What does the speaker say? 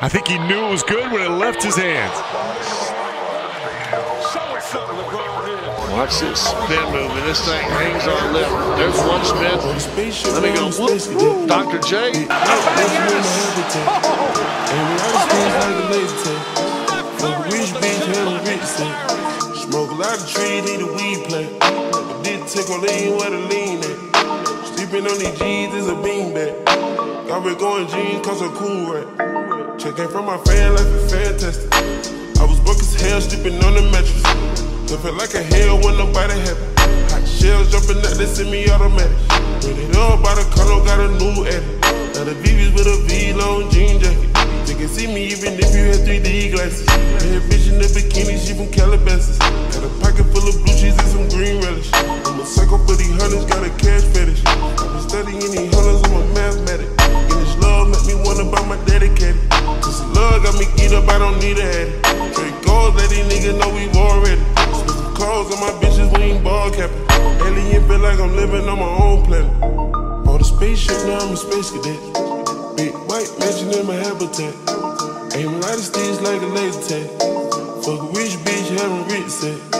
I think he knew it was good when it left his hands. Watch this spin move, and this thing hangs on lip. There's one spin. Let me go. Whoop. Dr. J. Smoke a lot of trees, need a weed plant. But this tickle lean where the lean at. Sleeping on these G's is a beanbag. Got me going jeans cause I'm cool right. Checking from my fan life is fantastic. I was broke as hell, sleeping on the mattress. I feel like a hell when nobody happy. Hot shells jumping out, they send me automatic. When it all by the color, got a new edit. Now the VV's with a V-long jean jacket. They can see me even if you had 3D glasses. Bad bitch in the bikini, she from Calabasas. Got a pocket full of blue cheese I don't need a head. Trade goals, let these niggas know we war ready. Split clothes on my bitches, we ain't ball capping. Alien feel like I'm living on my own planet. Bought a spaceship, now I'm a space cadet. Big white mansion in my habitat. Aim a lot of sticks like a laser tag. Fuck a rich bitch, having rich set.